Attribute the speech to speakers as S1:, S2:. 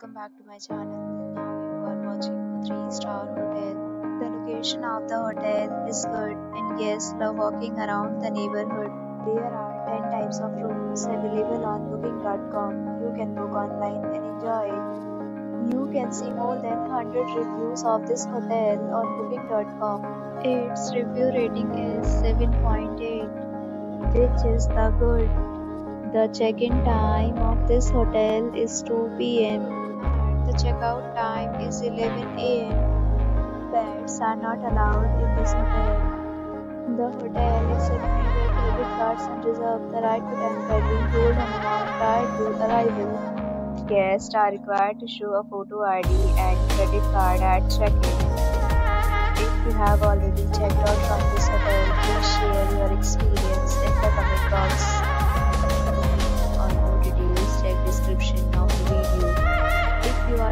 S1: welcome back to my channel. Now you are watching a 3-star hotel. The location of the hotel is good and guests love walking around the neighborhood. There are 10 types of rooms available on booking.com. You can book online and enjoy it. You can see more than 100 reviews of this hotel on booking.com. Its review rating is 7.8, which is the good. The check-in time of this hotel is 2 p.m. the checkout time is 11 a.m. Pets are not allowed in this hotel. The hotel accepts major credit cards and reserves the right to temporarily hold an amount prior to arrival. Guests are required to show a photo ID and credit card at check-in. If you have already checked